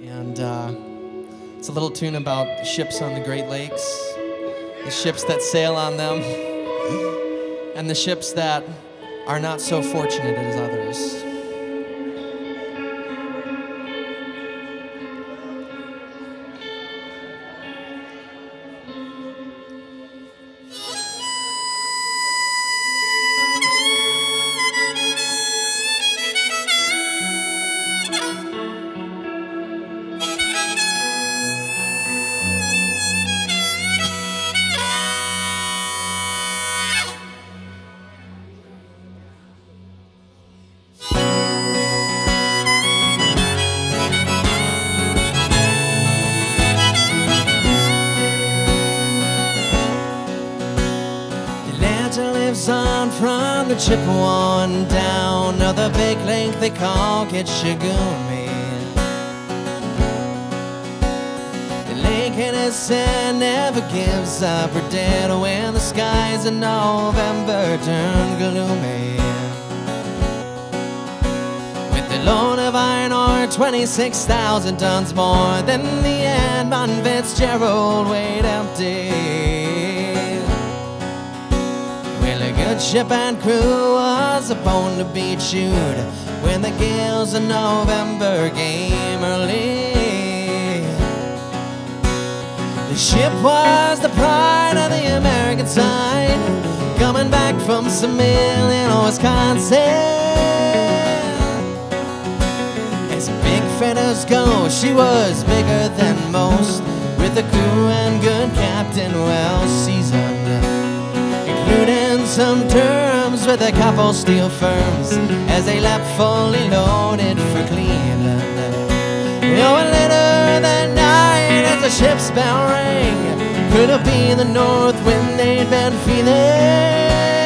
And uh, it's a little tune about ships on the Great Lakes, the ships that sail on them, and the ships that are not so fortunate as others. The Chippewa down Another big lake they call Gitche Gumee. The lake in its sand never gives up her dead when the skies in November turn gloomy. With the load of iron ore, 26,000 tons more than the Edmund Fitzgerald weighed empty. Ship and crew was bone to be chewed when the gales of November came early. The ship was the pride of the American side, coming back from some mill in Wisconsin. As big freighters go, she was bigger than most, with a crew and good captain well seasoned including some terms with a couple steel firms as they left fully loaded for Cleveland. Oh, and later that night, as the ship's bell rang, could it be the north wind they'd been feeling?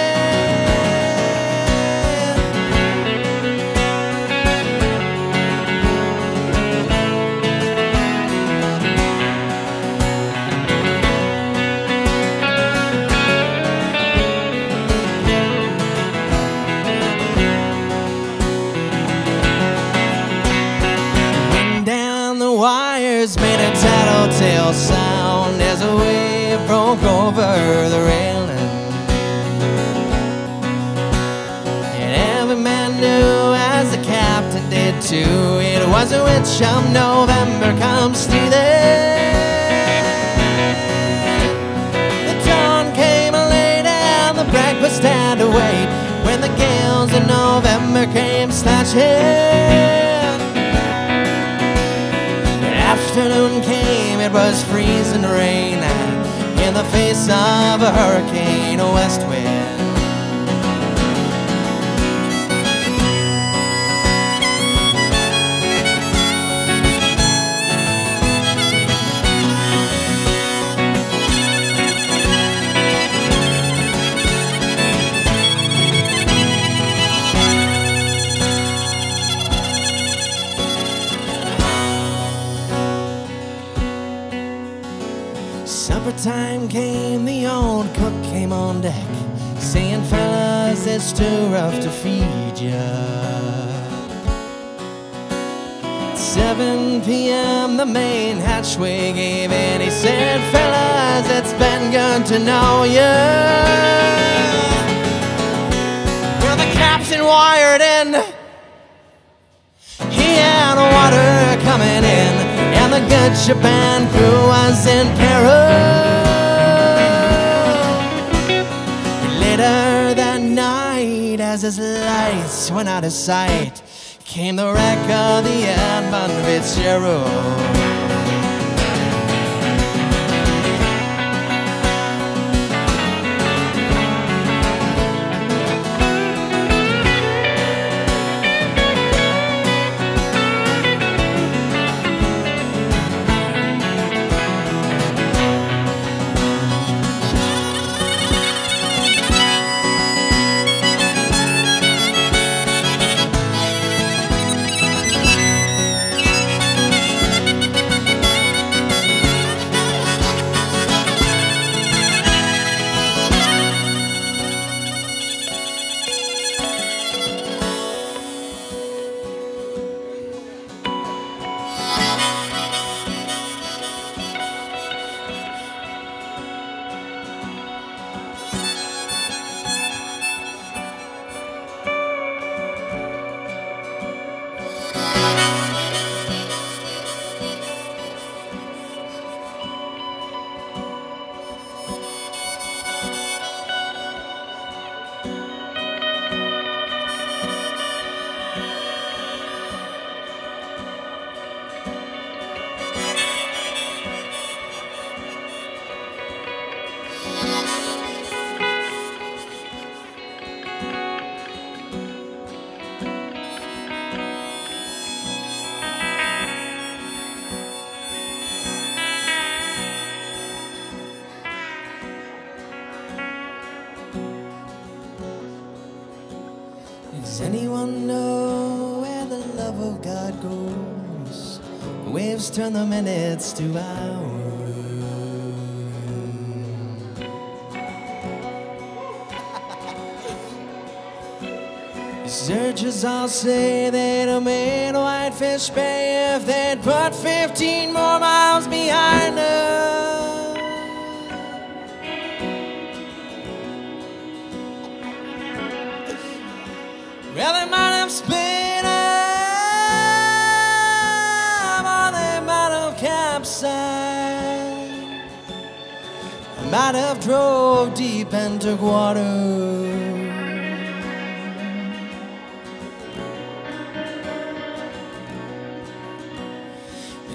Sound as a wave broke over the railing. And every man knew, as the captain did too, it was a witch of November come stealing. The dawn came late and the breakfast had to wait when the gales of November came slashing. It was freezing rain And in the face of a hurricane a west wind. Time came, the old cook came on deck, saying, Fellas, it's too rough to feed ya. 7 p.m., the main hatchway gave in. He said, Fellas, it's been good to know ya. Well, the captain wired in. He had water coming in, and the good and crew was in peril. Night, as his lights went out of sight, came the wreck of the Edmund Fitzgerald. Does anyone know where the love of God goes? Waves turn the minutes to hours. Searchers all say they'd have made Whitefish Bay if they'd put 15 more miles behind them. Might have drove deep and took water.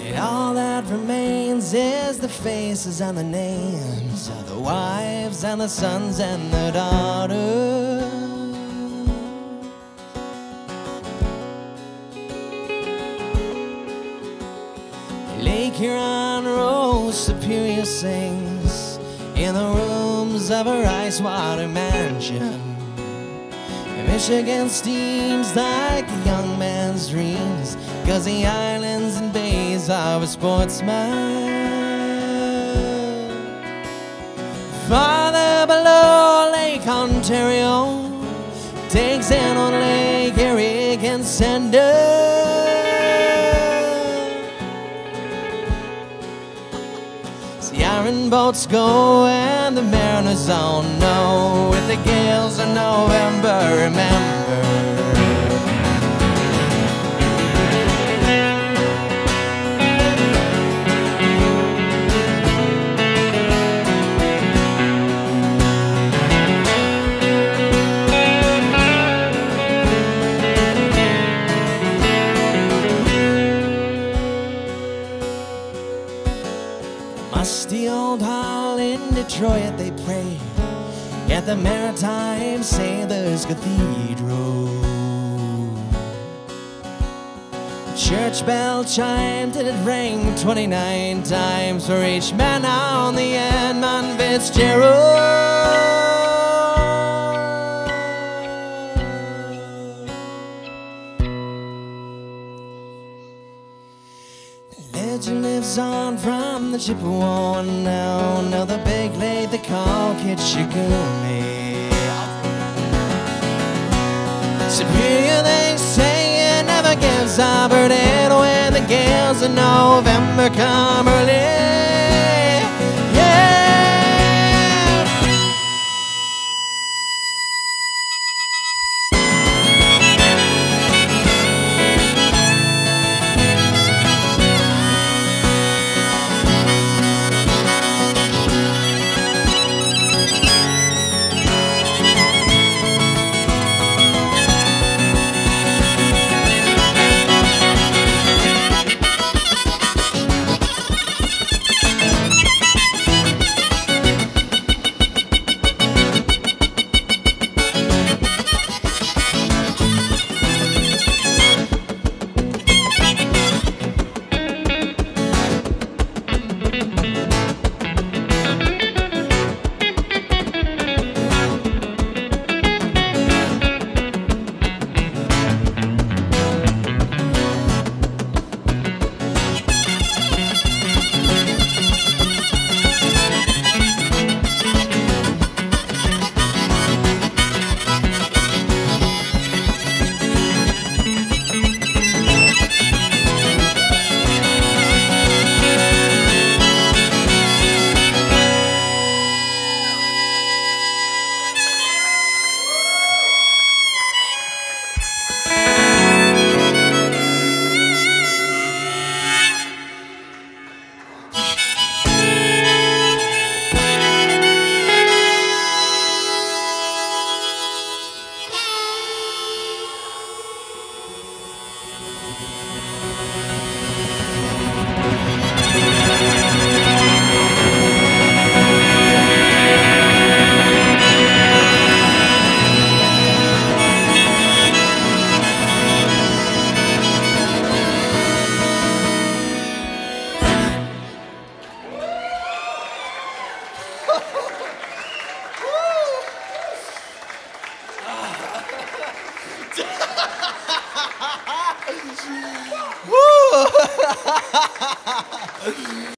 And all that remains is the faces and the names of the wives and the sons and the daughters. Lake Huron Rose Superior sings in the rooms of her ice water mansion. Michigan steams like a young man's dreams, cause the islands and bays are a sportsman. Farther below Lake Ontario, takes in on Lake Erie and Sender. Boats go and the mariners all know with the gales of November, remember. Detroit, they pray at the Maritime Sailors Cathedral. Church bell chimed and it rang 29 times for each man on the Edmund Fitzgerald. Legend lives on from the Chippewa now. Now the big lake call Gitche Gumee. Superior they say it never gives up, but it when the gales of November come early.